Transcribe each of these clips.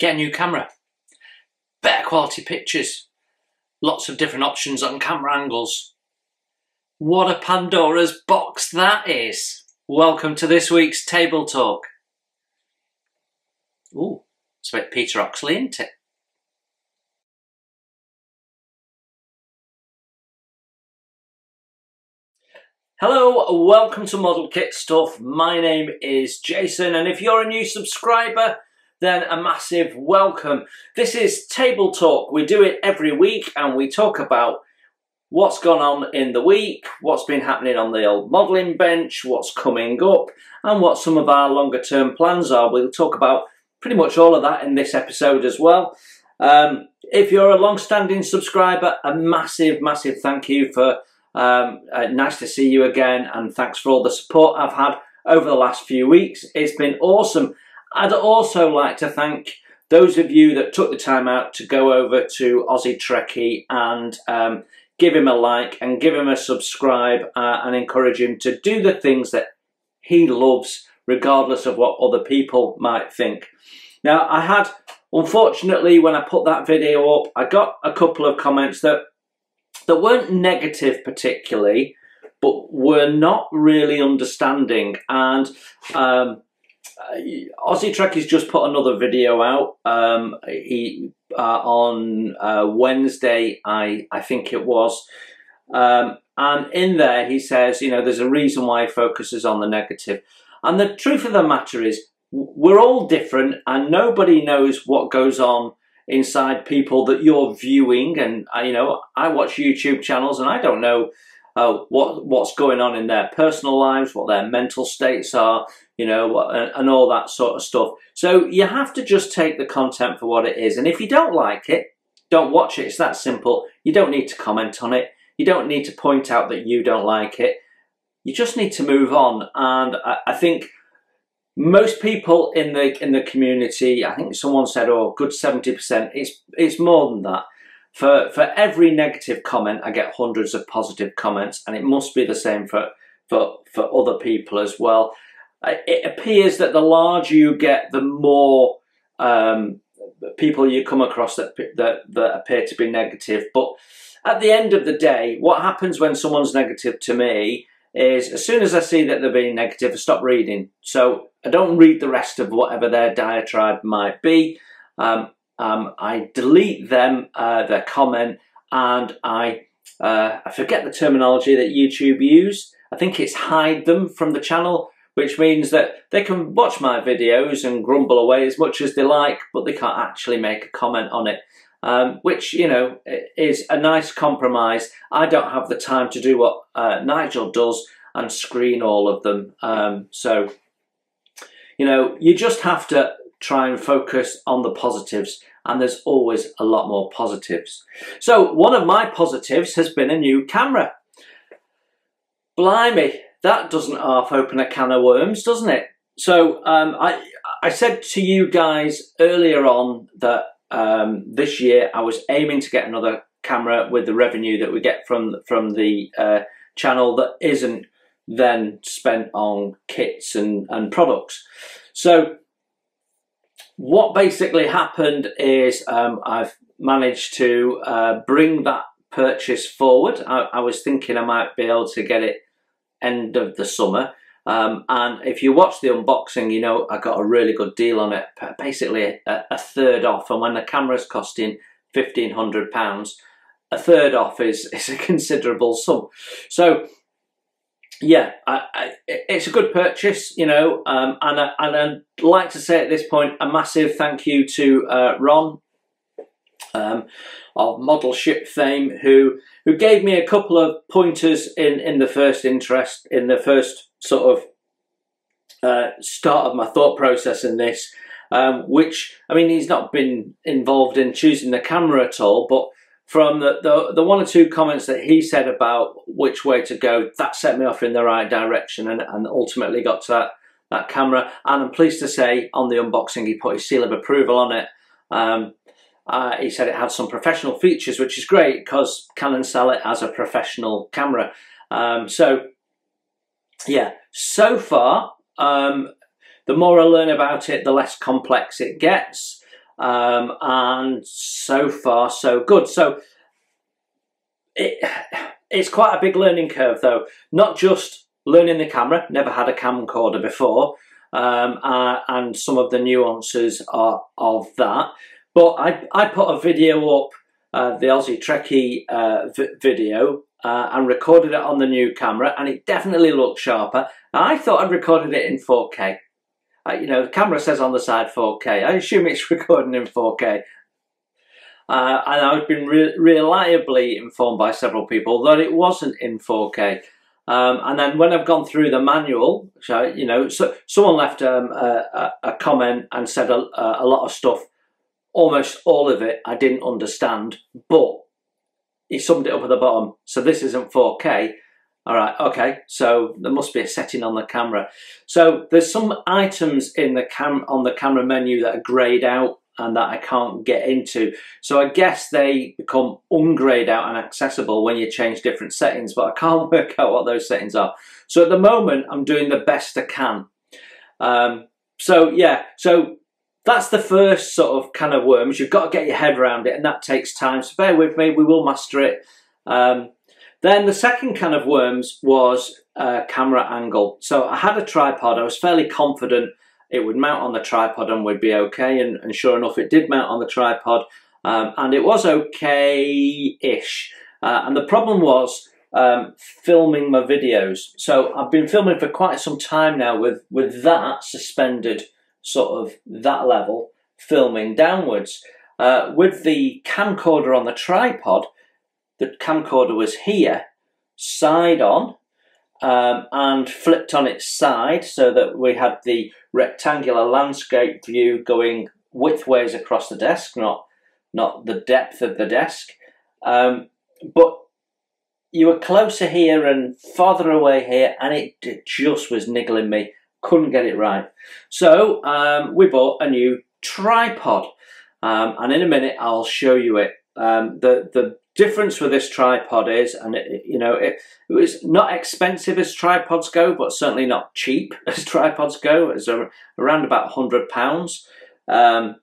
get a new camera, better quality pictures, lots of different options on camera angles. What a Pandora's box that is! Welcome to this week's Table Talk. Ooh, it's a bit Peter Oxley, isn't it? Hello, welcome to Model Kit Stuff. My name is Jason, and if you're a new subscriber, then a massive welcome. This is Table Talk. We do it every week and we talk about what's gone on in the week, what's been happening on the old modelling bench, what's coming up, and what some of our longer term plans are. We'll talk about pretty much all of that in this episode as well. Um, if you're a long standing subscriber, a massive, massive thank you for um, uh, nice to see you again, and thanks for all the support I've had over the last few weeks. It's been awesome. I'd also like to thank those of you that took the time out to go over to Aussie Trekkie and um, give him a like and give him a subscribe uh, and encourage him to do the things that he loves regardless of what other people might think. Now I had, unfortunately when I put that video up, I got a couple of comments that, that weren't negative particularly, but were not really understanding and um, uh, Aussie Trekkie's just put another video out. Um, he uh, on uh, Wednesday, I I think it was, um, and in there he says, you know, there's a reason why he focuses on the negative, and the truth of the matter is, we're all different, and nobody knows what goes on inside people that you're viewing. And uh, you know, I watch YouTube channels, and I don't know uh, what what's going on in their personal lives, what their mental states are, you know, and, and all that sort of stuff. So you have to just take the content for what it is. And if you don't like it, don't watch it. It's that simple. You don't need to comment on it. You don't need to point out that you don't like it. You just need to move on. And I, I think most people in the in the community, I think someone said, oh, good 70%. It's it's more than that. For for every negative comment, I get hundreds of positive comments, and it must be the same for for for other people as well it appears that the larger you get, the more um, people you come across that, that, that appear to be negative. But at the end of the day, what happens when someone's negative to me is as soon as I see that they're being negative, I stop reading. So I don't read the rest of whatever their diatribe might be. Um, um, I delete them, uh, their comment, and I uh, I forget the terminology that YouTube use. I think it's hide them from the channel which means that they can watch my videos and grumble away as much as they like, but they can't actually make a comment on it. Um, which, you know, is a nice compromise. I don't have the time to do what uh, Nigel does and screen all of them. Um, so, you know, you just have to try and focus on the positives and there's always a lot more positives. So one of my positives has been a new camera. Blimey, that doesn't half open a can of worms, doesn't it? So um, I I said to you guys earlier on that um, this year I was aiming to get another camera with the revenue that we get from from the uh, channel that isn't then spent on kits and, and products. So what basically happened is um, I've managed to uh, bring that purchase forward. I, I was thinking I might be able to get it end of the summer. Um, and if you watch the unboxing, you know I got a really good deal on it, basically a, a third off. And when the camera's costing fifteen hundred pounds, a third off is is a considerable sum. So yeah, I, I, it's a good purchase, you know, um, and, I, and I'd like to say at this point a massive thank you to uh, Ron um, of model ship fame who who gave me a couple of pointers in in the first interest in the first sort of uh, start of my thought process in this um, which I mean he's not been involved in choosing the camera at all but from the, the, the one or two comments that he said about which way to go that set me off in the right direction and, and ultimately got to that that camera and I'm pleased to say on the unboxing he put his seal of approval on it um, uh, he said it had some professional features, which is great because Canon sell it as a professional camera. Um, so, yeah, so far, um, the more I learn about it, the less complex it gets. Um, and so far so good. So it, it's quite a big learning curve though, not just learning the camera, never had a camcorder before, um, uh, and some of the nuances are, of that. But I, I put a video up, uh, the Aussie Trekkie uh, video, uh, and recorded it on the new camera, and it definitely looked sharper. I thought I'd recorded it in 4K. Uh, you know, the camera says on the side 4K. I assume it's recording in 4K. Uh, and I've been re reliably informed by several people that it wasn't in 4K. Um, and then when I've gone through the manual, so, you know, so someone left um, a, a, comment and said a, a lot of stuff, almost all of it I didn't understand, but he summed it up at the bottom. So this isn't 4K. All right, okay, so there must be a setting on the camera. So there's some items in the cam on the camera menu that are grayed out and that I can't get into. So I guess they become ungrayed out and accessible when you change different settings, but I can't work out what those settings are. So at the moment, I'm doing the best I can. Um, so yeah, so that's the first sort of kind of worms. You've got to get your head around it, and that takes time. So bear with me, we will master it. Um, then the second can of worms was uh, camera angle. So I had a tripod. I was fairly confident it would mount on the tripod and would be okay. And, and sure enough, it did mount on the tripod um, and it was okay-ish. Uh, and the problem was um, filming my videos. So I've been filming for quite some time now with, with that suspended sort of that level, filming downwards. Uh, with the camcorder on the tripod, the camcorder was here, side on, um, and flipped on its side so that we had the rectangular landscape view going widthways across the desk, not not the depth of the desk. Um, but you were closer here and farther away here, and it, it just was niggling me. Couldn't get it right. So um, we bought a new tripod, um, and in a minute I'll show you it. Um, the the difference with this tripod is, and it, you know, it, it, was not expensive as tripods go, but certainly not cheap as tripods go. It's around about hundred pounds. Um,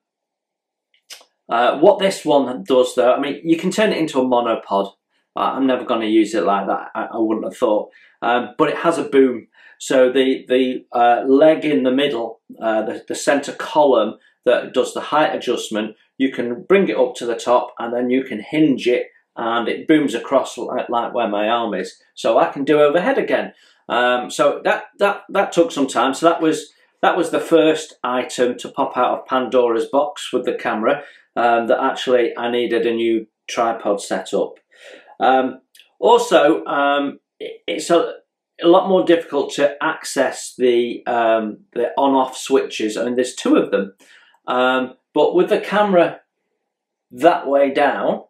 uh, what this one does, though, I mean, you can turn it into a monopod. I'm never going to use it like that. I, I wouldn't have thought, um, but it has a boom. So the the uh, leg in the middle, uh, the the center column that does the height adjustment, you can bring it up to the top, and then you can hinge it and it booms across like, like where my arm is. So I can do overhead again. Um, so that, that, that took some time. So that was, that was the first item to pop out of Pandora's box with the camera um, that actually I needed a new tripod set up. Um, also, um, it's a, a lot more difficult to access the um, the on-off switches. I mean, there's two of them, um, but with the camera that way down,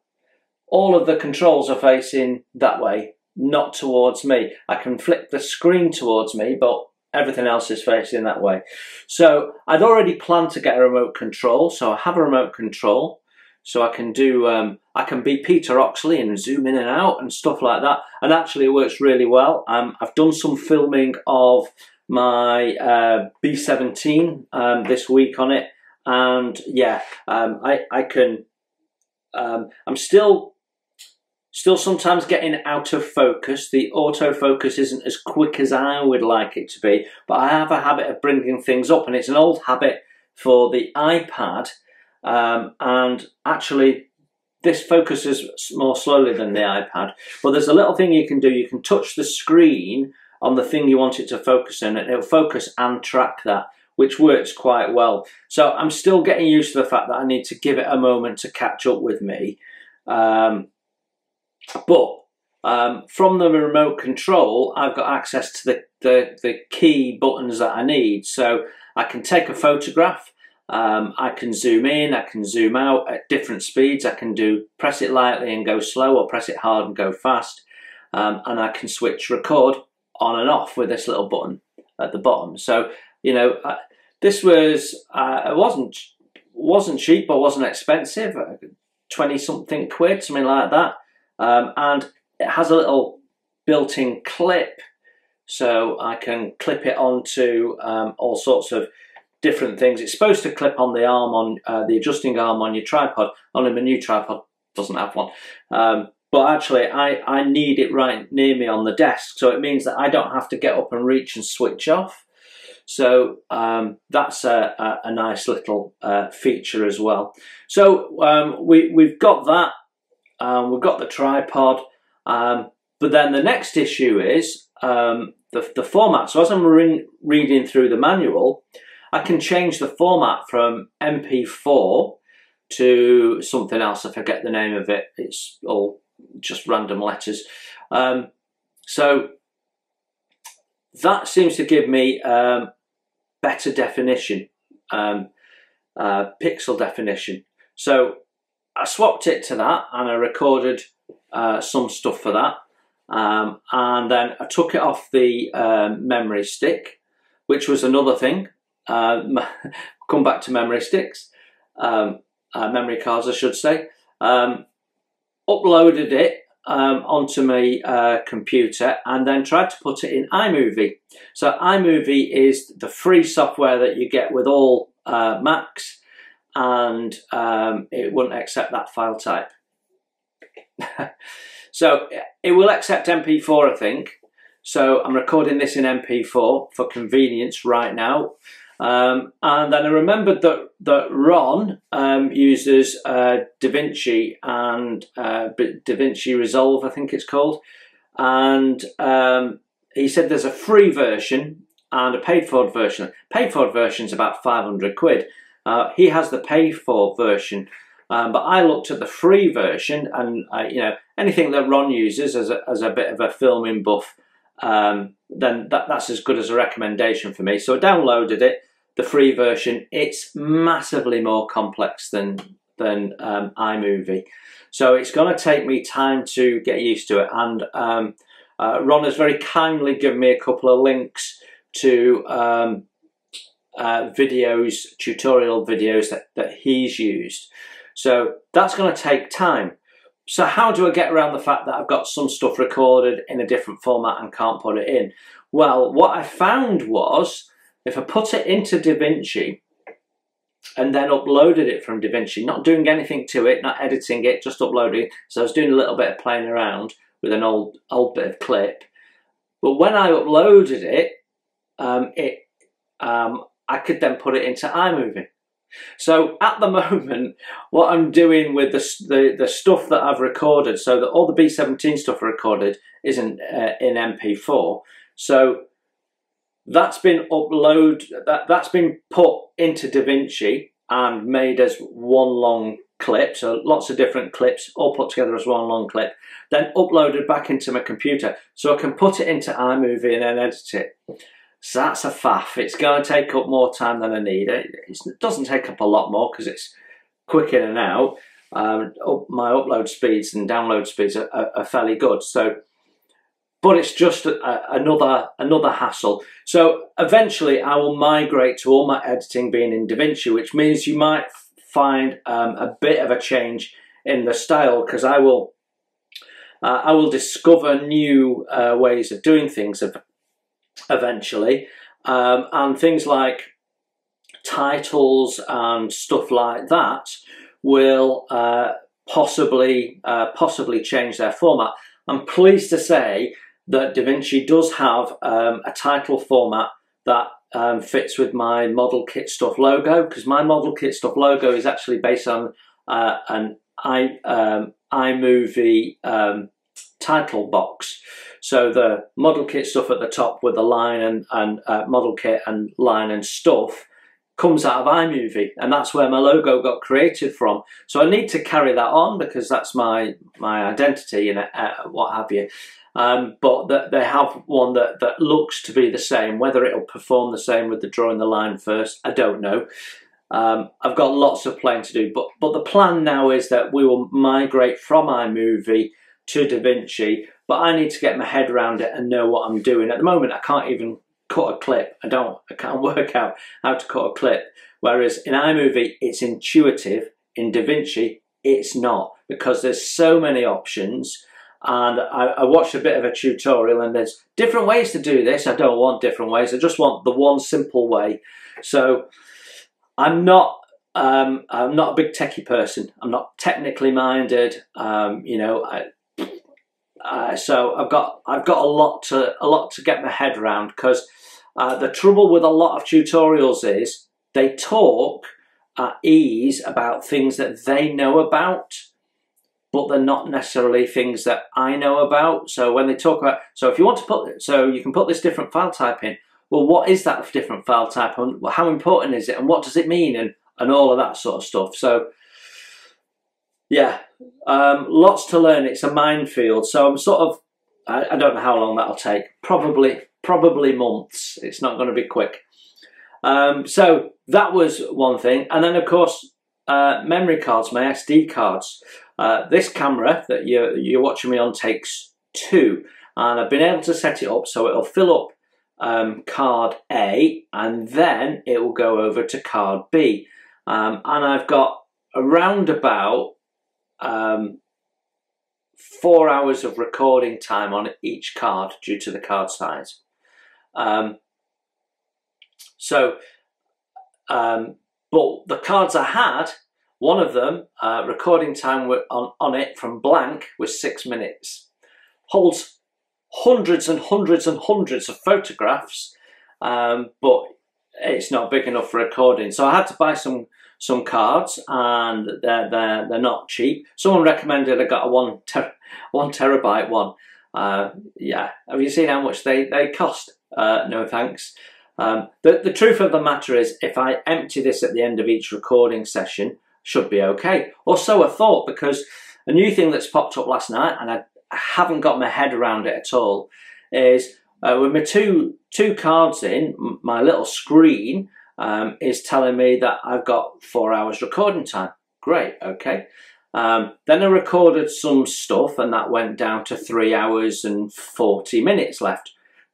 all of the controls are facing that way, not towards me. I can flip the screen towards me, but everything else is facing that way. So I'd already planned to get a remote control, so I have a remote control. So I can do, um, I can be Peter Oxley and zoom in and out and stuff like that. And actually it works really well. Um, I've done some filming of my uh, B17 um, this week on it. And yeah, um, I, I can, um, I'm still Still sometimes getting out of focus. The autofocus isn't as quick as I would like it to be, but I have a habit of bringing things up, and it's an old habit for the iPad. Um, and actually, this focuses more slowly than the iPad. But there's a little thing you can do. You can touch the screen on the thing you want it to focus on, and it'll focus and track that which works quite well. So I'm still getting used to the fact that I need to give it a moment to catch up with me. Um, but um, from the remote control, I've got access to the, the, the, key buttons that I need. So I can take a photograph, um, I can zoom in, I can zoom out at different speeds. I can do press it lightly and go slow or press it hard and go fast. Um, and I can switch record on and off with this little button at the bottom. So, you know, uh, this was, uh, it wasn't, wasn't cheap but wasn't expensive, uh, 20 something quid, something like that. Um, and it has a little built-in clip so I can clip it onto um, all sorts of different things. It's supposed to clip on the arm on uh, the adjusting arm on your tripod. Only my new tripod doesn't have one. Um, but actually, I, I need it right near me on the desk, so it means that I don't have to get up and reach and switch off. So um, that's a, a, a, nice little uh, feature as well. So um, we, we've got that, um, we've got the tripod, um, but then the next issue is um, the, the format. So as I'm re reading through the manual, I can change the format from MP4 to something else. I forget the name of it. It's all just random letters. Um, so that seems to give me um, better definition, um, uh, pixel definition. So I swapped it to that and I recorded uh, some stuff for that. Um, and then I took it off the um, memory stick, which was another thing. Uh, come back to memory sticks, um, uh, memory cards, I should say. Um, uploaded it um, onto my uh, computer and then tried to put it in iMovie. So iMovie is the free software that you get with all uh, Macs and um, it wouldn't accept that file type. so it will accept MP4 I think. So I'm recording this in MP4 for convenience right now. Um, and then I remembered that, that Ron um, uses uh, DaVinci and uh, DaVinci Resolve, I think it's called. And um, he said there's a free version and a paid for version. Paid for version is about 500 quid. Uh, he has the pay for version. Um, but I looked at the free version and, uh, you know, anything that Ron uses as a, as a bit of a filming buff, um, then that, that's as good as a recommendation for me. So I downloaded it the free version, it's massively more complex than than um, iMovie. So it's going to take me time to get used to it. And um, uh, Ron has very kindly given me a couple of links to um, uh, videos, tutorial videos that, that he's used. So that's going to take time. So how do I get around the fact that I've got some stuff recorded in a different format and can't put it in? Well, what I found was if I put it into DaVinci and then uploaded it from DaVinci, not doing anything to it, not editing it, just uploading, so I was doing a little bit of playing around with an old old bit of clip. But when I uploaded it, um, it um, I could then put it into iMovie. So at the moment, what I'm doing with the, the, the stuff that I've recorded, so that all the B17 stuff recorded isn't uh, in MP4. So that's been upload that that's been put into DaVinci and made as one long clip. So lots of different clips all put together as one long clip. Then uploaded back into my computer so I can put it into iMovie and then edit it. So that's a faff. It's going to take up more time than I need. It, it doesn't take up a lot more because it's quick in and out. Um, my upload speeds and download speeds are, are, are fairly good. So but it's just a, another another hassle. So eventually I will migrate to all my editing being in DaVinci, which means you might find um, a bit of a change in the style because I will uh, I will discover new uh, ways of doing things eventually, um, and things like titles and stuff like that will uh, possibly uh, possibly change their format. I'm pleased to say that DaVinci does have um, a title format that um, fits with my model kit stuff logo because my model kit stuff logo is actually based on uh, an i um, iMovie um, title box. So the model kit stuff at the top with the line and, and uh, model kit and line and stuff comes out of iMovie and that's where my logo got created from. So I need to carry that on because that's my my identity and uh, what have you. Um, but they have one that, that looks to be the same. Whether it'll perform the same with the drawing the line first, I don't know. Um, I've got lots of playing to do, but but the plan now is that we will migrate from iMovie to DaVinci, but I need to get my head around it and know what I'm doing. At the moment, I can't even cut a clip. I don't. I can't work out how to cut a clip. Whereas in iMovie, it's intuitive. In DaVinci, it's not because there's so many options and I, I, watched a bit of a tutorial and there's different ways to do this. I don't want different ways. I just want the one simple way. So I'm not um, I'm not a big techie person. I'm not technically minded. Um, you know, I, uh, so I've got I've got a lot to a lot to get my head around because uh, the trouble with a lot of tutorials is they talk at ease about things that they know about, but they're not necessarily things that I know about. So when they talk about, so if you want to put, so you can put this different file type in. Well, what is that different file type, and how important is it, and what does it mean, and and all of that sort of stuff. So yeah, um, lots to learn. It's a minefield. So I'm sort of, I, I don't know how long that'll take. Probably, probably months. It's not going to be quick. Um, so that was one thing. And then of course, uh, memory cards, my SD cards. Uh, this camera that you're, you're watching me on takes two. And I've been able to set it up so it'll fill up um, card A and then it will go over to card B. Um, and I've got around about um, four hours of recording time on each card due to the card size. Um, so, um, but the cards I had, one of them, uh, recording time on, on it from blank was six minutes. Holds hundreds and hundreds and hundreds of photographs, um, but it's not big enough for recording. So I had to buy some some cards, and they're they're they're not cheap. Someone recommended I got a one ter one terabyte one. Uh, yeah, have you seen how much they they cost? Uh, no thanks. Um, the the truth of the matter is, if I empty this at the end of each recording session, should be okay. Or so I thought, because a new thing that's popped up last night, and I, I haven't got my head around it at all, is uh, with my two two cards in, my little screen um, is telling me that I've got four hours recording time. Great, okay. Um, then I recorded some stuff and that went down to three hours and 40 minutes left.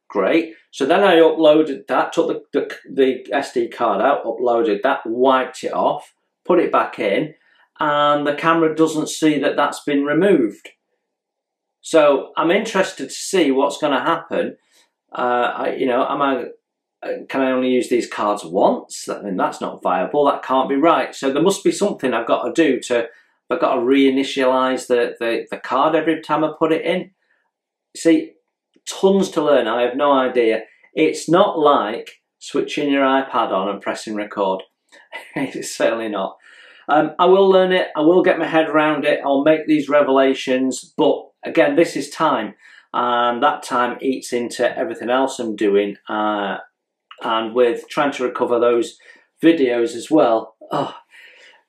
Great. So then I uploaded that, took the, the, the SD card out, uploaded that, wiped it off, put it back in, and the camera doesn't see that that's been removed. So I'm interested to see what's going to happen. Uh, I, you know, am I can I only use these cards once? Mean, that's not viable. That can't be right. So there must be something I've got to do to, I've got to reinitialize the, the, the card every time I put it in. See, tons to learn. I have no idea. It's not like switching your iPad on and pressing record. it's certainly not. Um, I will learn it. I will get my head around it. I'll make these revelations. But again, this is time. And that time eats into everything else I'm doing. Uh, and with trying to recover those videos as well, oh,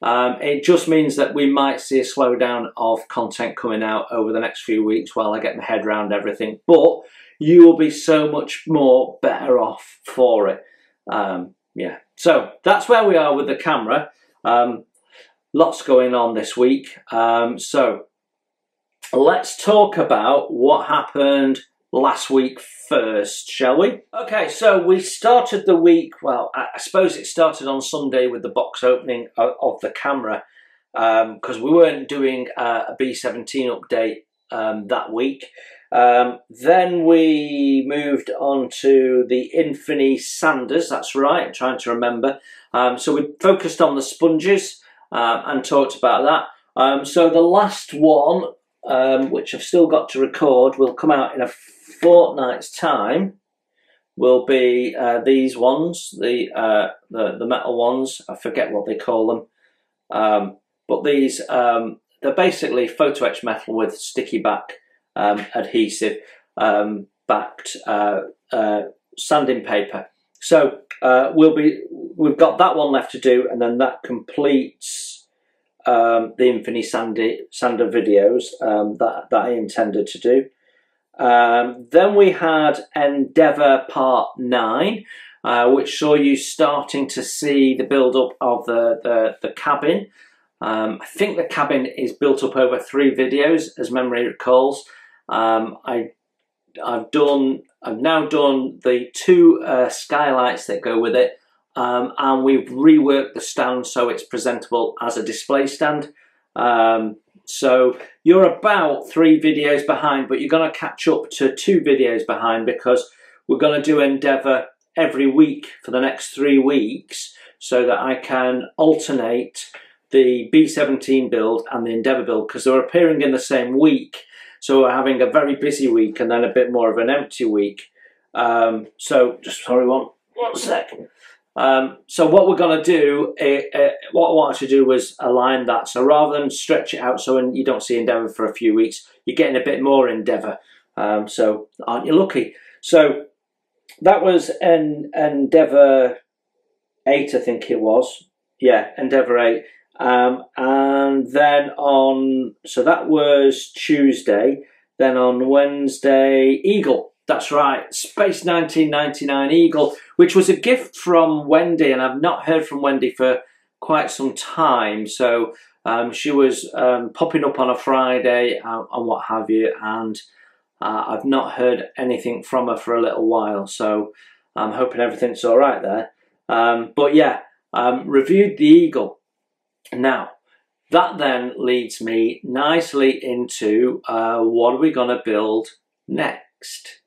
um, it just means that we might see a slowdown of content coming out over the next few weeks while I get my head around everything. But you will be so much more better off for it. Um, yeah, so that's where we are with the camera. Um, lots going on this week. Um, so let's talk about what happened last week first, shall we? Okay, so we started the week, well, I suppose it started on Sunday with the box opening of the camera because um, we weren't doing a B17 update um, that week. Um, then we moved on to the Infini Sanders, that's right, I'm trying to remember. Um, so we focused on the sponges um, and talked about that. Um, so the last one, which I've still got to record, will come out in a fortnight's time will be uh, these ones, the, uh, the the metal ones. I forget what they call them, um, but these um, they're basically photo etch metal with sticky back um, adhesive um, backed uh, uh, sanding paper. So uh, we'll be we've got that one left to do, and then that completes um, the Infinity Sandy Sander videos um, that that I intended to do. Um, then we had Endeavour Part 9, uh, which saw you starting to see the build-up of the, the, the cabin. Um, I think the cabin is built up over three videos, as memory recalls. Um, I, I've done, I've now done the two uh, skylights that go with it, um, and we've reworked the stand so it's presentable as a display stand. Um, so you're about three videos behind, but you're going to catch up to two videos behind because we're going to do Endeavour every week for the next three weeks so that I can alternate the B17 build and the Endeavour build because they're appearing in the same week. So we're having a very busy week and then a bit more of an empty week. Um, so just sorry, one one sec. Um, so what we're going to do, uh, uh, what I wanted to do was align that. So rather than stretch it out so you don't see Endeavour for a few weeks, you're getting a bit more Endeavour. Um, so aren't you lucky? So that was an Endeavour 8, I think it was. Yeah, Endeavour 8. Um, and then on, so that was Tuesday. Then on Wednesday, Eagle. That's right, Space 1999 Eagle, which was a gift from Wendy, and I've not heard from Wendy for quite some time. So um, she was um, popping up on a Friday and, and what have you, and uh, I've not heard anything from her for a little while. So I'm hoping everything's all right there. Um, but yeah, um, reviewed the Eagle. Now, that then leads me nicely into uh, what are we going to build next?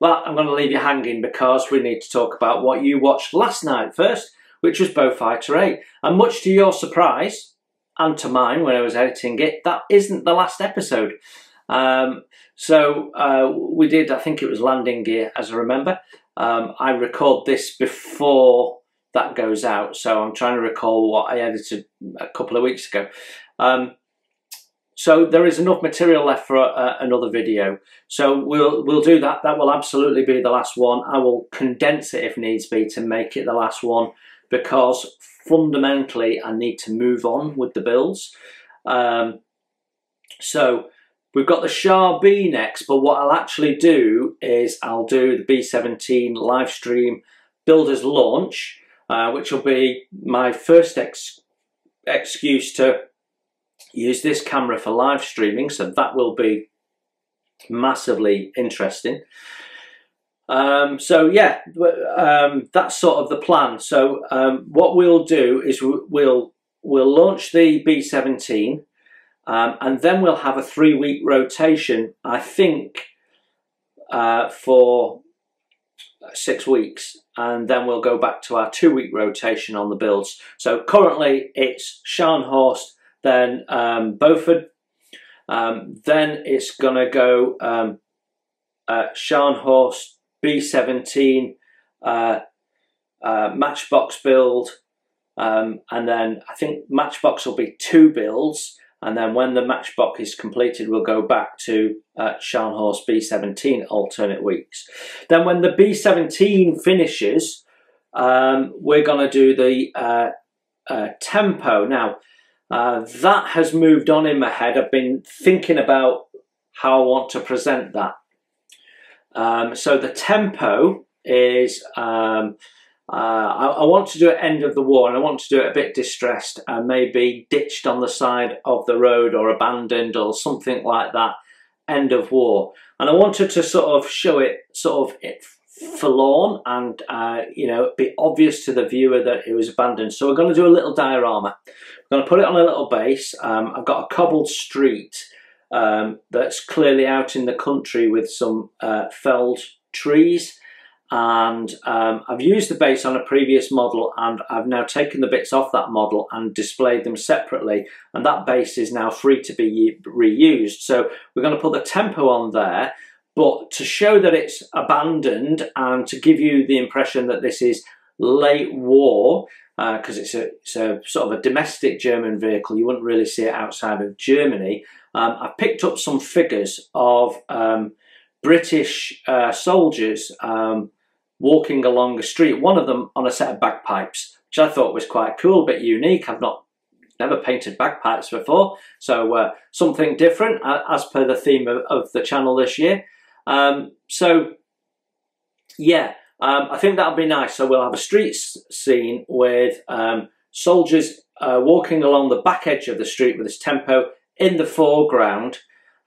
Well, I'm going to leave you hanging because we need to talk about what you watched last night first, which was Beaufighter 8. And much to your surprise, and to mine when I was editing it, that isn't the last episode. Um, so uh, we did, I think it was landing gear, as I remember. Um, I record this before that goes out, so I'm trying to recall what I edited a couple of weeks ago. Um, so there is enough material left for uh, another video. So we'll we'll do that. That will absolutely be the last one. I will condense it if needs be to make it the last one because fundamentally I need to move on with the builds. Um, so we've got the Char B next, but what I'll actually do is I'll do the B17 live stream builders launch, uh, which will be my first ex excuse to use this camera for live streaming, so that will be massively interesting. Um, so yeah, um, that's sort of the plan. So um, what we'll do is we'll we'll launch the B17, um, and then we'll have a three week rotation. I think uh, for six weeks, and then we'll go back to our two week rotation on the builds. So currently it's Scharnhorst then um, Beaufort. Um, then it's going to go um, uh, Scharnhorst B17 uh, uh, Matchbox build. Um, and then I think Matchbox will be two builds. And then when the Matchbox is completed, we'll go back to uh, Scharnhorst B17 alternate weeks. Then when the B17 finishes, um, we're going to do the uh, uh, tempo. Now, uh, that has moved on in my head. I've been thinking about how I want to present that. Um, so the tempo is, um, uh, I, I, want to do it end of the war and I want to do it a bit distressed and maybe ditched on the side of the road or abandoned or something like that, end of war. And I wanted to sort of show it sort of it forlorn and uh, you know be obvious to the viewer that it was abandoned. So we're going to do a little diorama. I'm going to put it on a little base. Um, I've got a cobbled street um, that's clearly out in the country with some uh, felled trees and um, I've used the base on a previous model and I've now taken the bits off that model and displayed them separately and that base is now free to be reused. So we're going to put the tempo on there but to show that it's abandoned and to give you the impression that this is late war, because uh, it's, a, it's a sort of a domestic German vehicle, you wouldn't really see it outside of Germany. Um, I picked up some figures of um, British uh, soldiers um, walking along a street, one of them on a set of bagpipes, which I thought was quite cool, a bit unique. I've not never painted bagpipes before, so uh, something different as per the theme of, of the channel this year. Um, so, yeah, um, I think that'll be nice. So we'll have a street scene with um, soldiers uh, walking along the back edge of the street with this tempo in the foreground.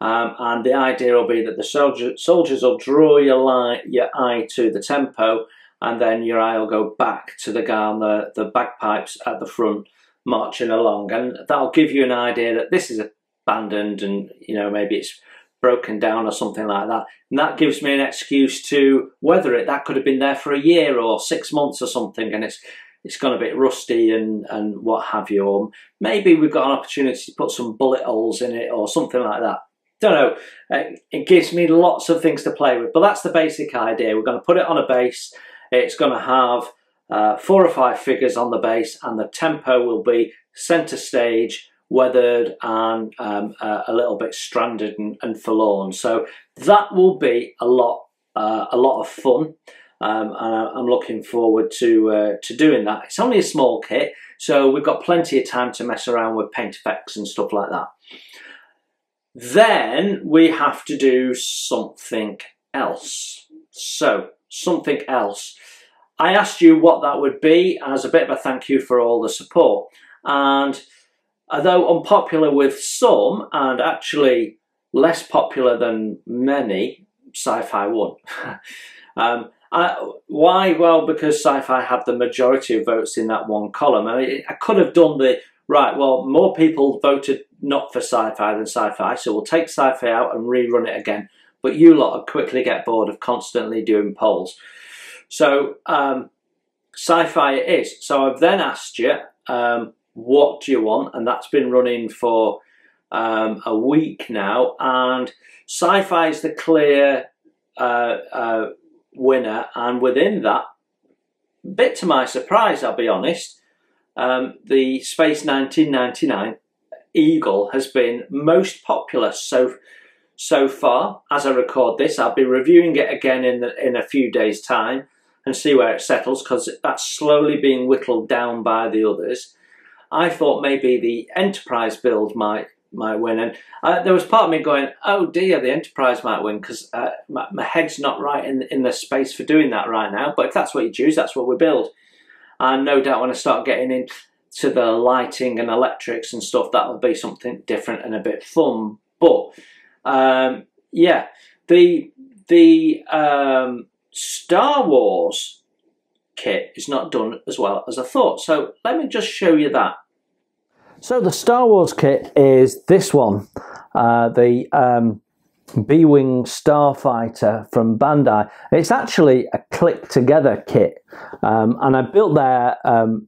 Um, and the idea will be that the soldier, soldiers will draw your, line, your eye to the tempo and then your eye will go back to the guy on the, the bagpipes at the front marching along. And that'll give you an idea that this is abandoned and, you know, maybe it's broken down or something like that. And that gives me an excuse to weather it. That could have been there for a year or six months or something and it's it's gone a bit rusty and, and what have you. Or maybe we've got an opportunity to put some bullet holes in it or something like that. Don't know. Uh, it gives me lots of things to play with, but that's the basic idea. We're going to put it on a base. It's going to have uh, four or five figures on the base and the tempo will be center stage weathered and um, uh, a little bit stranded and, and, forlorn. So that will be a lot, uh, a lot of fun. Um, and I'm looking forward to uh, to doing that. It's only a small kit, so we've got plenty of time to mess around with paint effects and stuff like that. Then we have to do something else. So something else. I asked you what that would be as a bit of a thank you for all the support. And although unpopular with some and actually less popular than many, Sci-Fi won. um, I, why? Well, because Sci-Fi had the majority of votes in that one column. I, mean, I could have done the, right, well, more people voted not for Sci-Fi than Sci-Fi, so we'll take Sci-Fi out and rerun it again. But you lot would quickly get bored of constantly doing polls. So, um, Sci-Fi it is. So I've then asked you, um, what do you want? And that's been running for um, a week now. And sci-fi is the clear uh, uh, winner. And within that, bit to my surprise, I'll be honest, um, the Space 1999 Eagle has been most popular so so far. As I record this, I'll be reviewing it again in the, in a few days' time and see where it settles because that's slowly being whittled down by the others. I thought maybe the enterprise build might might win, and uh, there was part of me going, "Oh dear, the enterprise might win," because uh, my, my, head's not right in in the space for doing that right now. But if that's what you choose, that's what we build. And no doubt when I start getting into the lighting and electrics and stuff, that will be something different and a bit fun. But um, yeah, the the um, Star Wars kit is not done as well as I thought. So let me just show you that. So the Star Wars kit is this one, uh, the um, B-Wing Starfighter from Bandai. It's actually a click together kit um, and I built there um,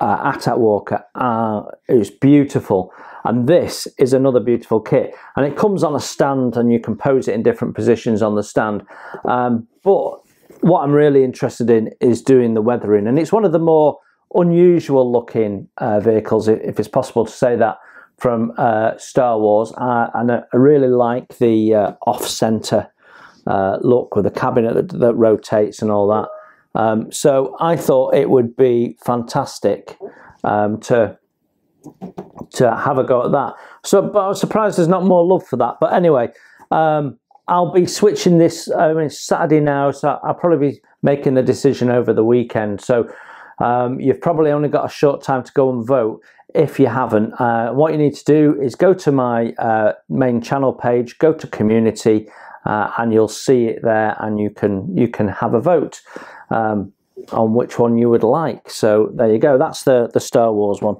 uh, Walker. Uh, it was beautiful and this is another beautiful kit and it comes on a stand and you can pose it in different positions on the stand um, but what I'm really interested in is doing the weathering, and it's one of the more unusual looking uh, vehicles, if it's possible to say that, from uh, Star Wars. And I, really like the uh, off-center uh, look with the cabinet that, that, rotates and all that. Um, so I thought it would be fantastic um, to to have a go at that. So, but I was surprised there's not more love for that. But anyway. Um, I'll be switching this. I mean, Saturday now, so I'll probably be making the decision over the weekend. So um, you've probably only got a short time to go and vote. If you haven't, uh, what you need to do is go to my uh, main channel page, go to community, uh, and you'll see it there, and you can you can have a vote um, on which one you would like. So there you go. That's the the Star Wars one.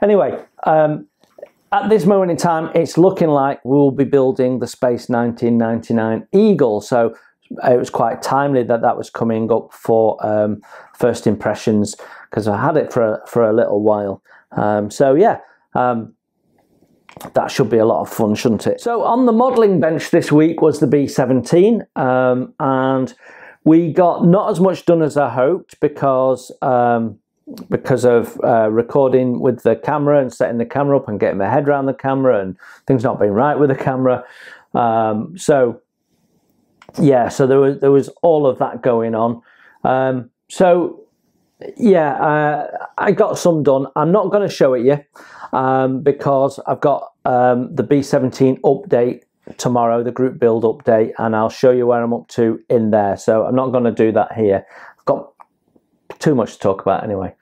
Anyway. Um, at this moment in time, it's looking like we'll be building the Space 1999 Eagle. So it was quite timely that that was coming up for um, first impressions because I had it for a, for a little while. Um, so yeah, um, that should be a lot of fun, shouldn't it? So on the modelling bench this week was the B17 um, and we got not as much done as I hoped because um, because of uh, recording with the camera and setting the camera up and getting my head around the camera and things not being right with the camera. Um, so yeah, so there was there was all of that going on. Um, so yeah, uh, I got some done. I'm not going to show it you um, because I've got um, the B17 update tomorrow, the group build update, and I'll show you where I'm up to in there. So I'm not going to do that here. I've got too much to talk about anyway.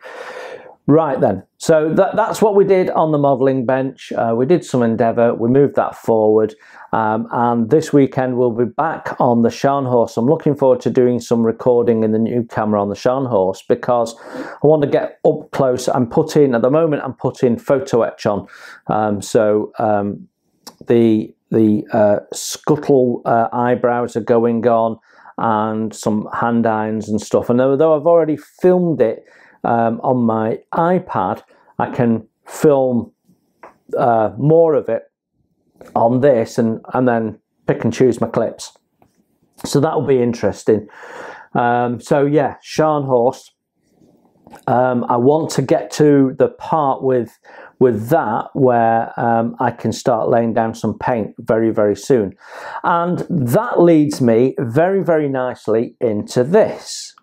Right then, so that, that's what we did on the modelling bench. Uh, we did some endeavour, we moved that forward, um, and this weekend we'll be back on the Scharnhorst. I'm looking forward to doing some recording in the new camera on the Scharnhorst because I want to get up close. I'm putting, at the moment, I'm putting photo etch on. Um, so um, the the uh, scuttle uh, eyebrows are going on and some hand irons and stuff. And although I've already filmed it um, on my iPad, I can film uh, more of it on this and, and then pick and choose my clips. So that'll be interesting. Um, so yeah, Scharnhorst. Um, I want to get to the part with with that where um, I can start laying down some paint very very soon and that leads me very very nicely into this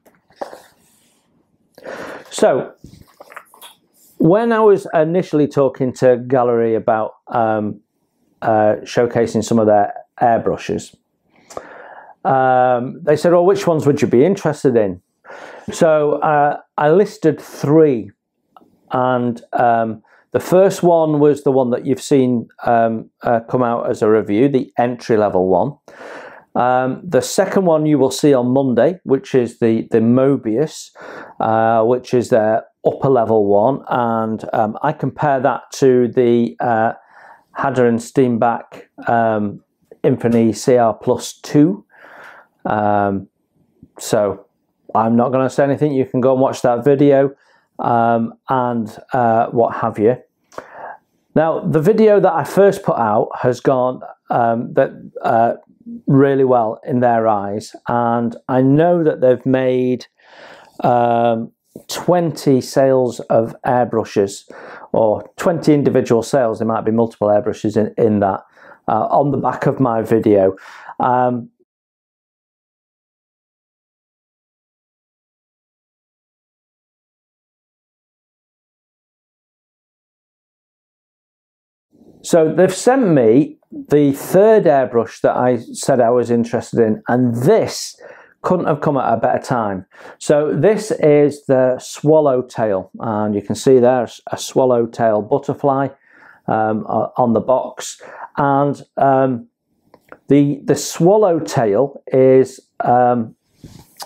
so when I was initially talking to Gaahleri about um, uh, showcasing some of their airbrushes um, they said, "Oh, which ones would you be interested in?" So uh, I listed three, and um, the first one was the one that you've seen um, uh, come out as a review, the entry level one. Um, the second one you will see on Monday, which is the the Mobius, uh, which is their upper level one, and um, I compare that to the uh, Harder and Steenbeck um, Infinity CR Plus Two. Um, so I'm not going to say anything. You can go and watch that video um, and uh, what have you. Now, the video that I first put out has gone um, that uh, really well in their eyes, and I know that they've made um, 20 sales of airbrushes or 20 individual sales. There might be multiple airbrushes in, in that uh, on the back of my video. Um, So they've sent me the third airbrush that I said I was interested in, and this couldn't have come at a better time. So this is the swallowtail, and you can see there's a swallowtail butterfly um, on the box, and um, the the swallowtail is um,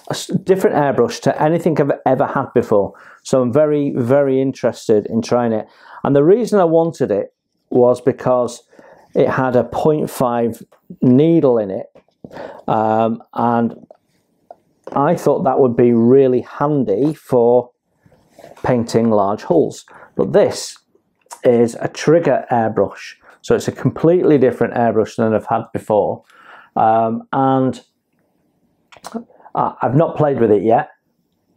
a different airbrush to anything I've ever had before. So I'm very very interested in trying it, and the reason I wanted it was because it had a 0.5 needle in it um, and I thought that would be really handy for painting large holes but this is a trigger airbrush so it's a completely different airbrush than I've had before um, and I've not played with it yet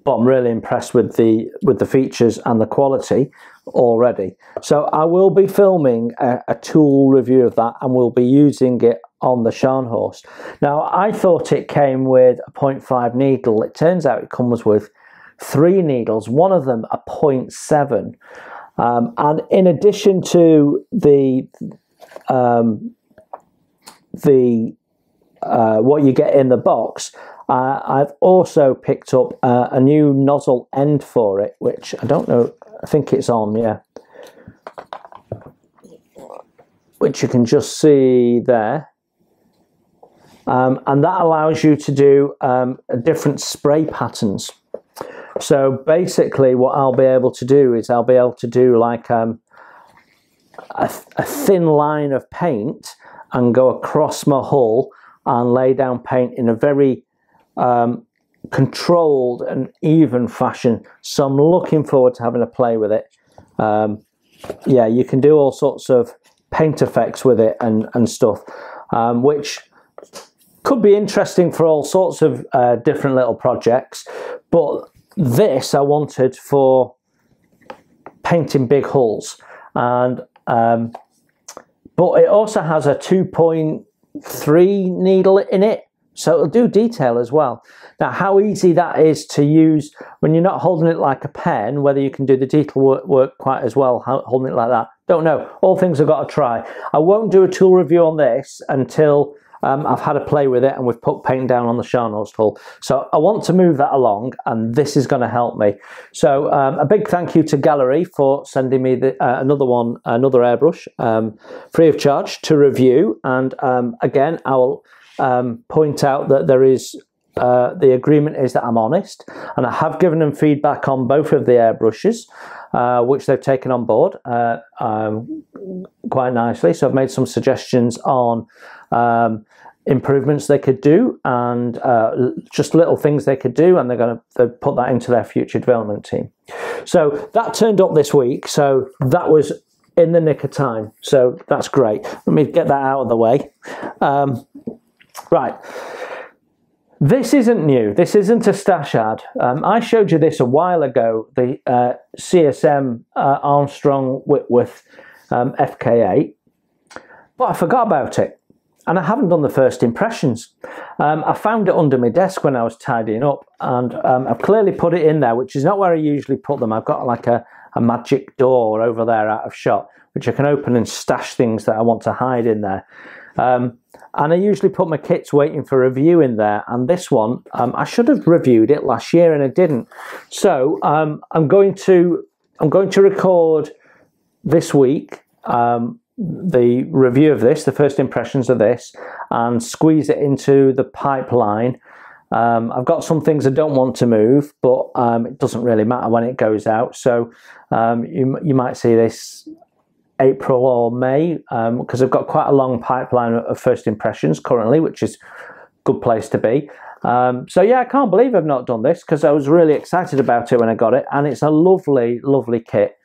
but I'm really impressed with the with the features and the quality already. So I will be filming a, a tool review of that and we'll be using it on the Scharnhorst. Now I thought it came with a 0.5 needle. It turns out it comes with three needles, one of them a 0.7. Um, and in addition to the um, the uh, what you get in the box, uh, I've also picked up uh, a new nozzle end for it, which I don't know, I think it's on, yeah. Which you can just see there. Um, and that allows you to do um, different spray patterns. So basically what I'll be able to do is I'll be able to do like um, a, a thin line of paint and go across my hull and lay down paint in a very um, controlled and even fashion. So I'm looking forward to having a play with it. Um, yeah, you can do all sorts of paint effects with it and, and stuff, um, which could be interesting for all sorts of uh, different little projects. But this I wanted for painting big hulls. And um, but it also has a 2.3 needle in it so it'll do detail as well. Now, how easy that is to use when you're not holding it like a pen, whether you can do the detail work, work quite as well holding it like that, don't know. All things I've got to try. I won't do a tool review on this until um, I've had a play with it and we've put paint down on the Scharnhorst hull. So I want to move that along and this is going to help me. So um, a big thank you to Gaahleri for sending me the, uh, another one, another airbrush, um, free of charge to review. And um, again, I'll um, point out that there is uh, the agreement is that I'm honest, and I have given them feedback on both of the airbrushes. Uh, which they've taken on board uh, um, quite nicely. So I've made some suggestions on um, improvements they could do and uh, just little things they could do, and they're going to put that into their future development team. So that turned up this week. So that was in the nick of time. So that's great. Let me get that out of the way. Um, right. This isn't new. This isn't a stash ad. Um, I showed you this a while ago, the uh, CSM uh, Armstrong Whitworth um, FK8, but I forgot about it. And I haven't done the first impressions. Um, I found it under my desk when I was tidying up, and um, I've clearly put it in there, which is not where I usually put them. I've got like a, a magic door over there out of shot, which I can open and stash things that I want to hide in there. Um, and I usually put my kits waiting for review in there. And this one, um, I should have reviewed it last year and I didn't. So um, I'm going to I'm going to record this week um, the review of this, the first impressions of this, and squeeze it into the pipeline. Um, I've got some things I don't want to move, but um, it doesn't really matter when it goes out. So um, you, you might see this April or May because um, I've got quite a long pipeline of first impressions currently, which is a good place to be. Um, so yeah, I can't believe I've not done this because I was really excited about it when I got it, and it's a lovely, lovely kit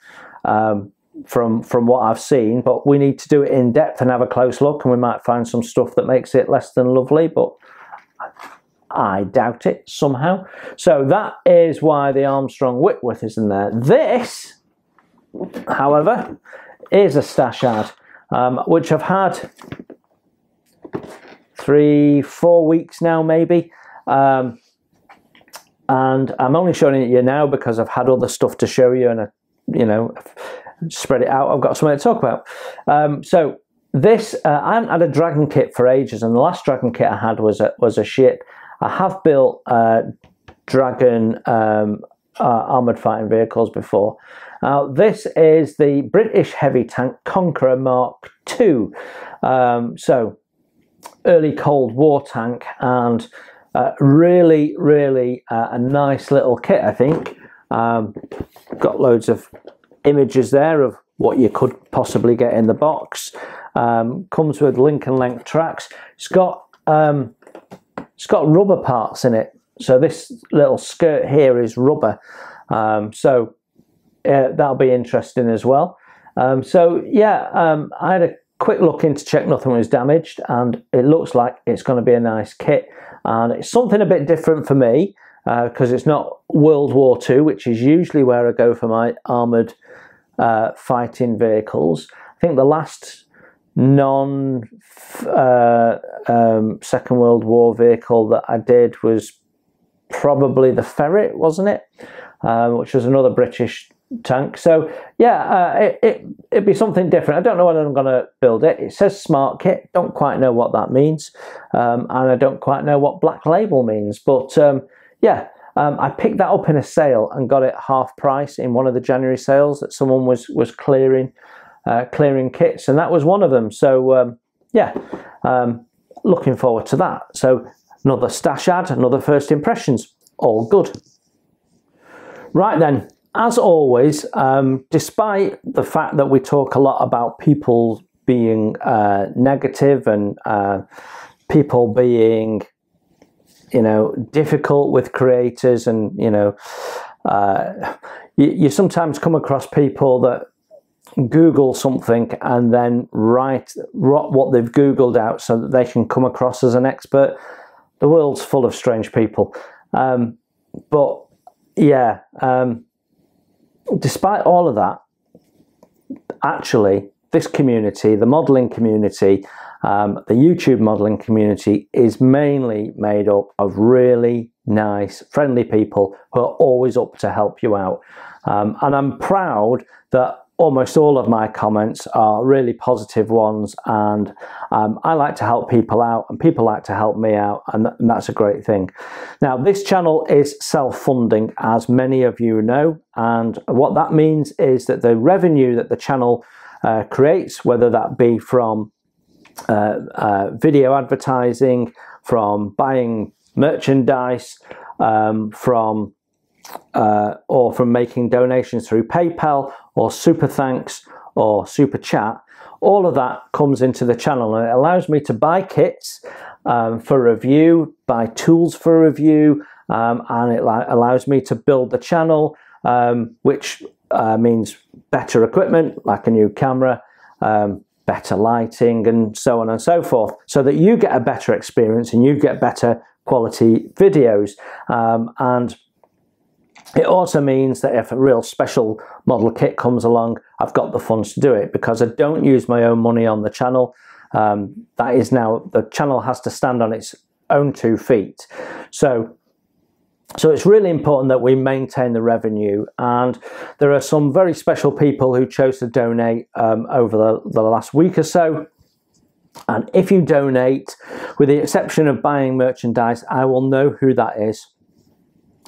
um, from from what I've seen. But we need to do it in depth and have a close look, and we might find some stuff that makes it less than lovely, but. I doubt it somehow. So that is why the Armstrong Whitworth is in there. This, however, is a stash ad, um, which I've had three, four weeks now, maybe. Um, and I'm only showing it you now because I've had other stuff to show you and I, you know, spread it out. I've got something to talk about. Um, so this, uh, I haven't had a dragon kit for ages, and the last dragon kit I had was a, was a shit. I have built uh, dragon um, uh, armored fighting vehicles before, now, this is the British heavy tank Conqueror Mark II. Um, so, early Cold War tank and uh, really, really uh, a nice little kit, I think. Um, got loads of images there of what you could possibly get in the box. Um, comes with link and length tracks. It's got um, it's got rubber parts in it. So this little skirt here is rubber. Um, so uh, that'll be interesting as well. Um, so yeah, um, I had a quick look in to check nothing was damaged, and it looks like it's going to be a nice kit. And it's something a bit different for me because uh, it's not World War II, which is usually where I go for my armored uh, fighting vehicles. I think the last non uh, um, Second World War vehicle that I did was probably the Ferret, wasn't it? Um, which was another British tank. So yeah, uh, it, it, it'd be something different. I don't know whether I'm going to build it. It says smart kit. Don't quite know what that means. Um, and I don't quite know what black label means. But um, yeah, um, I picked that up in a sale and got it half price in one of the January sales that someone was, was clearing, uh, clearing kits. And that was one of them. So um, yeah, um, looking forward to that. So another stash ad, another first impressions. All good. Right then, as always, um, despite the fact that we talk a lot about people being uh, negative and uh, people being, you know, difficult with creators, and you know, uh, you, you sometimes come across people that Google something and then write what they've Googled out so that they can come across as an expert. The world's full of strange people. Um, but yeah, um, despite all of that, actually, this community, the modeling community, um, the YouTube modeling community, is mainly made up of really nice, friendly people who are always up to help you out. Um, and I'm proud that almost all of my comments are really positive ones and um, I like to help people out and people like to help me out and, th and that's a great thing. Now this channel is self-funding as many of you know and what that means is that the revenue that the channel uh, creates whether that be from uh, uh, video advertising, from buying merchandise, um, from uh, or from making donations through PayPal or Super Thanks or Super Chat, all of that comes into the channel and it allows me to buy kits um, for review, buy tools for review, um, and it allows me to build the channel, um, which uh, means better equipment like a new camera, um, better lighting, and so on and so forth, so that you get a better experience and you get better quality videos. Um, and it also means that if a real special model kit comes along, I've got the funds to do it because I don't use my own money on the channel. Um, that is now, the channel has to stand on its own two feet. So, so it's really important that we maintain the revenue and there are some very special people who chose to donate um, over the, the last week or so. And if you donate, with the exception of buying merchandise, I will know who that is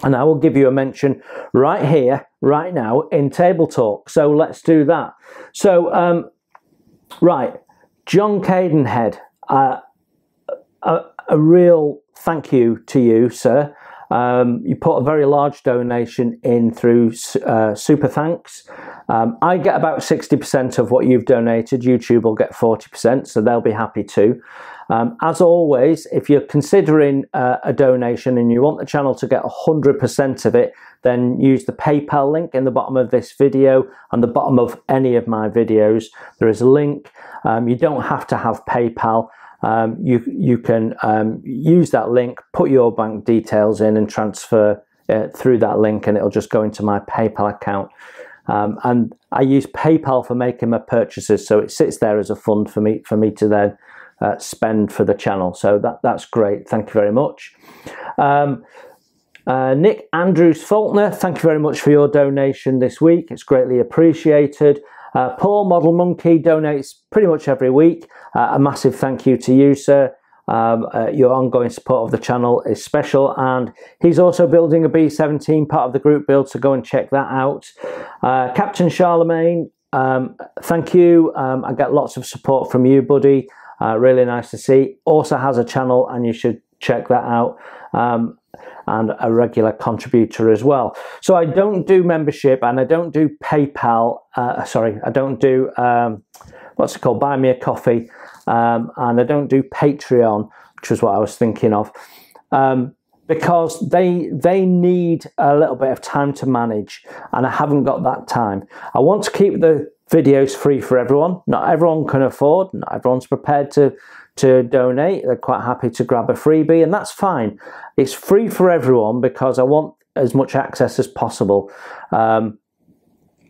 and I will give you a mention right here, right now in Table Talk. So let's do that. So, um, right, John Cadenhead, uh, a, a, real thank you to you, sir. Um, you put a very large donation in through uh, Super Thanks. Um, I get about 60% of what you've donated. YouTube will get 40%, so they'll be happy too. Um, as always, if you're considering uh, a donation and you want the channel to get 100% of it, then use the PayPal link in the bottom of this video and the bottom of any of my videos. There is a link. Um, you don't have to have PayPal. Um, you, you can um, use that link, put your bank details in and transfer uh, through that link and it'll just go into my PayPal account. Um, and I use PayPal for making my purchases, so it sits there as a fund for me for me to then uh, spend for the channel. So that, that's great. Thank you very much. Um, uh, Nick Andrews Faulkner, thank you very much for your donation this week. It's greatly appreciated. Uh, Paul Model Monkey donates pretty much every week. Uh, a massive thank you to you, sir. Um, uh, your ongoing support of the channel is special, and he's also building a B17 part of the group build, so go and check that out. Uh, Captain Charlemagne, um, thank you. Um, I get lots of support from you, buddy. Uh, really nice to see. Also has a channel, and you should check that out. Um, and a regular contributor as well. So I don't do membership and I don't do PayPal. Uh, sorry, I don't do um, what's it called? Buy me a coffee, um, and I don't do Patreon, which was what I was thinking of. Um, because they they need a little bit of time to manage and I haven't got that time. I want to keep the videos free for everyone. Not everyone can afford, not everyone's prepared to to donate. They're quite happy to grab a freebie and that's fine. It's free for everyone because I want as much access as possible. Um,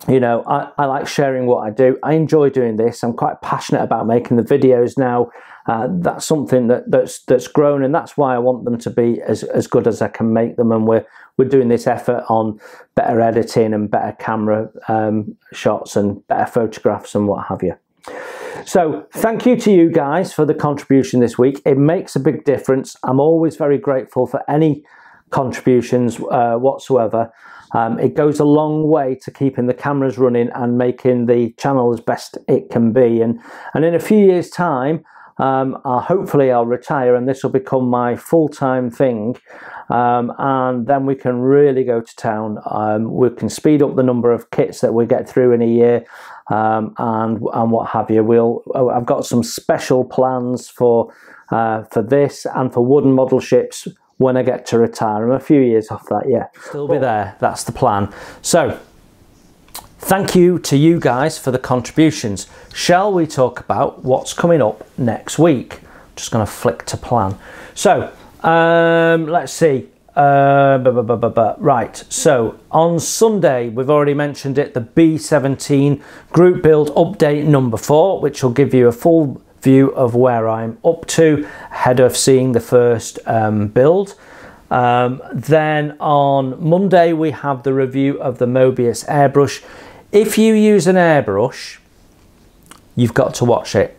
you know, I, I like sharing what I do. I enjoy doing this. I'm quite passionate about making the videos now. Uh, that's something that, that's that's grown, and that's why I want them to be as, as good as I can make them. And we're we're doing this effort on better editing and better camera um, shots and better photographs and what have you. So thank you to you guys for the contribution this week. It makes a big difference. I'm always very grateful for any contributions uh, whatsoever. Um, it goes a long way to keeping the cameras running and making the channel as best it can be. And, and in a few years' time, um, I'll, hopefully I'll retire and this will become my full-time thing. Um, and then we can really go to town. Um, we can speed up the number of kits that we get through in a year um, and, and what have you. We'll, oh, I've got some special plans for, uh, for this and for wooden model ships when I get to retire. I'm a few years off that, yeah. Still be there, that's the plan. So, thank you to you guys for the contributions. Shall we talk about what's coming up next week? Just going to flick to plan. So, um, let's see. Uh, buh, buh, buh, right, so on Sunday, we've already mentioned it, the B17 group build update number four, which will give you a full view of where I'm up to ahead of seeing the first um, build. Um, then on Monday we have the review of the Mobius airbrush. If you use an airbrush, you've got to watch it.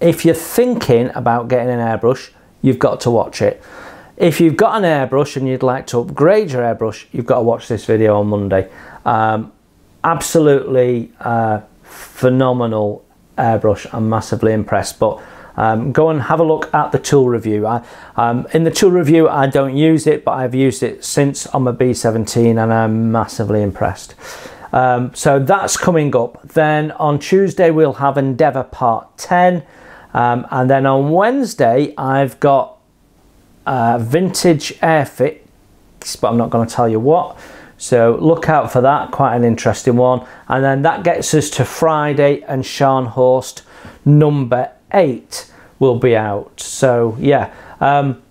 If you're thinking about getting an airbrush, you've got to watch it. If you've got an airbrush and you'd like to upgrade your airbrush, you've got to watch this video on Monday. Um, absolutely uh, phenomenal airbrush. I'm massively impressed, but um, go and have a look at the tool review. I, um, in the tool review, I don't use it, but I've used it since on my B17 and I'm massively impressed. Um, so that's coming up. Then on Tuesday, we'll have Endeavour Part 10. Um, and then on Wednesday, I've got uh, Vintage Airfix, but I'm not going to tell you what. So look out for that, quite an interesting one. And then that gets us to Friday and Scharnhorst number eight will be out. So yeah, um,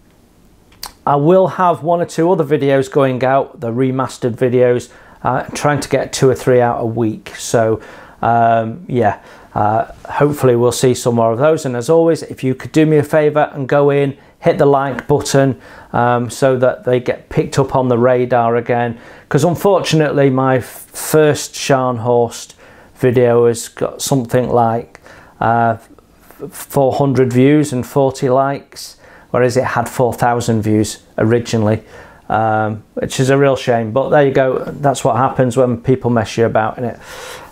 I will have one or two other videos going out, the remastered videos, uh, trying to get two or three out a week. So um, yeah, uh, hopefully we'll see some more of those. And as always, if you could do me a favor and go in, hit the like button um, so that they get picked up on the radar again. Because unfortunately, my first Scharnhorst video has got something like uh, 400 views and 40 likes, whereas it had 4,000 views originally, um, which is a real shame. But there you go. That's what happens when people mess you about in it.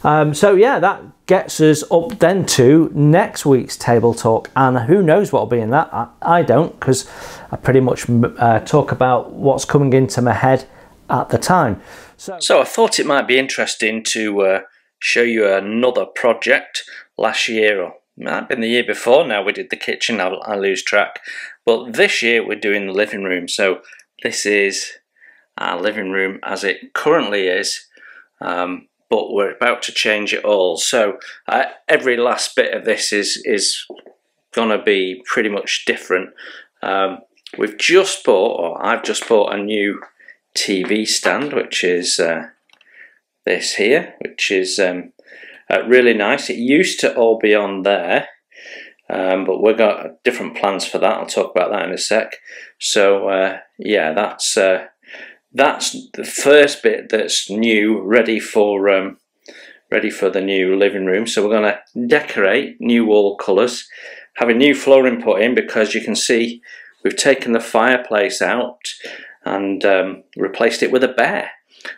Um, so yeah, that gets us up then to next week's table talk, and who knows what will be in that? I, I don't, because I pretty much uh, talk about what's coming into my head at the time. So, so I thought it might be interesting to uh, show you another project last year or might have been the year before now we did the kitchen, I, I lose track. But this year we're doing the living room. So this is our living room as it currently is. Um, but we're about to change it all. So uh, every last bit of this is, is going to be pretty much different. Um, we've just bought, or I've just bought a new TV stand, which is uh, this here, which is um, uh, really nice. It used to all be on there, um, but we've got different plans for that. I'll talk about that in a sec. So uh, yeah, that's uh, that's the first bit that's new, ready for um, ready for the new living room. So we're going to decorate new wall colours, have a new flooring put in because you can see we've taken the fireplace out and um, replaced it with a bear.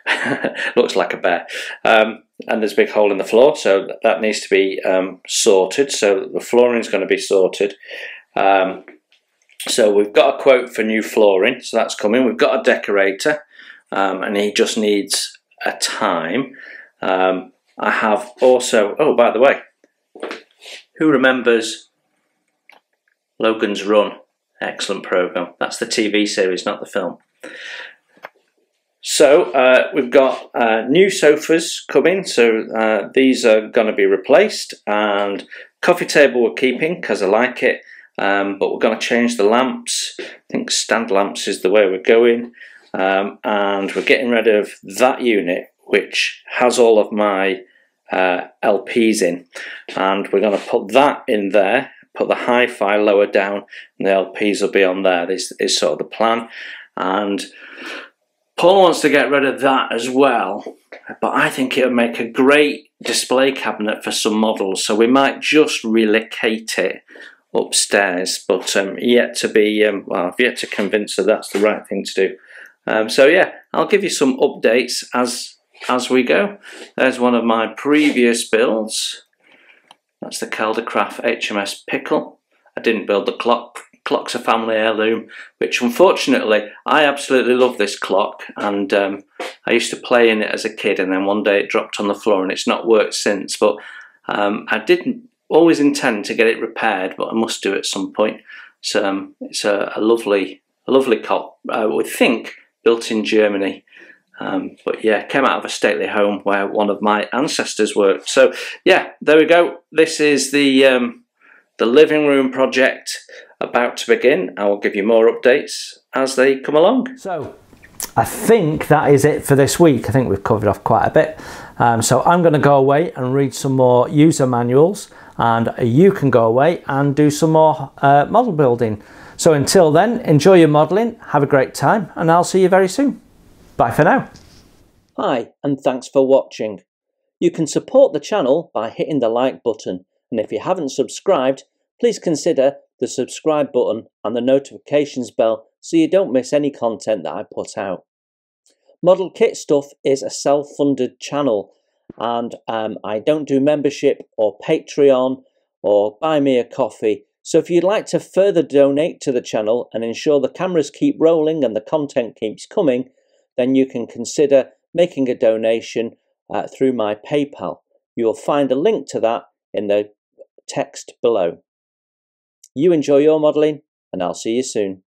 Looks like a bear. Um, and there's a big hole in the floor, so that needs to be um, sorted. So the flooring is going to be sorted. Um, so we've got a quote for new flooring, so that's coming. We've got a decorator, um, and he just needs a time. Um, I have also, oh, by the way, who remembers Logan's Run? Excellent program. That's the TV series, not the film. So uh, we've got uh, new sofas coming, so uh, these are going to be replaced and coffee table we're keeping because I like it, um, but we're going to change the lamps. I think stand lamps is the way we're going um, and we're getting rid of that unit which has all of my uh, LPs in and we're going to put that in there, put the hi-fi lower down and the LPs will be on there. This is sort of the plan and Paul wants to get rid of that as well, but I think it would make a great display cabinet for some models, so we might just relocate it upstairs, but um, yet to be, um, well, I've yet to convince her that's the right thing to do. Um, so yeah, I'll give you some updates as as we go. There's one of my previous builds. That's the Caldercraft HMS Pickle. I didn't build the clock clock's a family heirloom, which unfortunately I absolutely love this clock and um, I used to play in it as a kid and then one day it dropped on the floor and it's not worked since but um, I didn't always intend to get it repaired but I must do at some point. So um, it's a, a, lovely a lovely clock, I would think built in Germany um, but yeah, came out of a stately home where one of my ancestors worked. So yeah, there we go. This is the um, the living room project about to begin. I will give you more updates as they come along. So, I think that is it for this week. I think we've covered off quite a bit. Um, so I'm going to go away and read some more user manuals and you can go away and do some more uh, model building. So until then, enjoy your modelling, have a great time and I'll see you very soon. Bye for now. Hi and thanks for watching. You can support the channel by hitting the like button and if you haven't subscribed, please consider the subscribe button and the notifications bell so you don't miss any content that I put out. Model Kit Stuff is a self-funded channel and um, I don't do membership or Patreon or buy me a coffee So if you'd like to further donate to the channel and ensure the cameras keep rolling and the content keeps coming, then you can consider making a donation uh, through my PayPal. You'll find a link to that in the text below. You enjoy your modelling, and I'll see you soon.